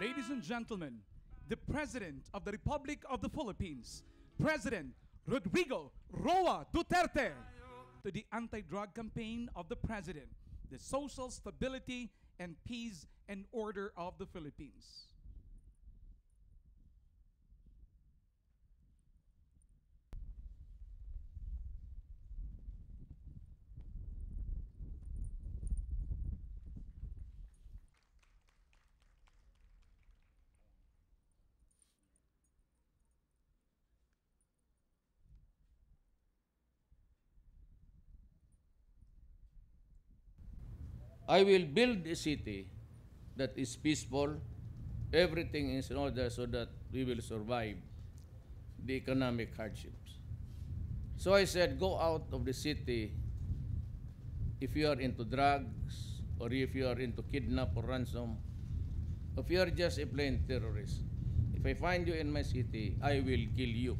Ladies and gentlemen, the President of the Republic of the Philippines, President Rodrigo Roa Duterte, to the anti-drug campaign of the President, the social stability and peace and order of the Philippines. I will build a city that is peaceful. Everything is in order so that we will survive the economic hardships. So I said, go out of the city if you are into drugs or if you are into kidnap or ransom. If you are just a plain terrorist, if I find you in my city, I will kill you.